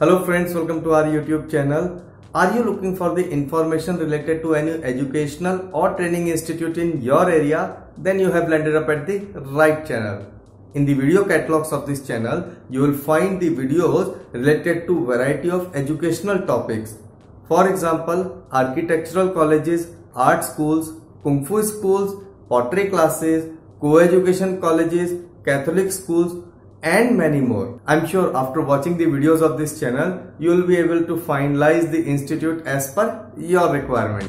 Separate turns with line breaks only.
Hello friends, welcome to our YouTube channel. Are you looking for the information related to any educational or training institute in your area? Then you have landed up at the right channel. In the video catalogs of this channel, you will find the videos related to variety of educational topics. For example, architectural colleges, art schools, kung fu schools, pottery classes, co-education colleges, Catholic schools, and many more. I'm sure after watching the videos of this channel, you will be able to finalize the institute as per your requirement.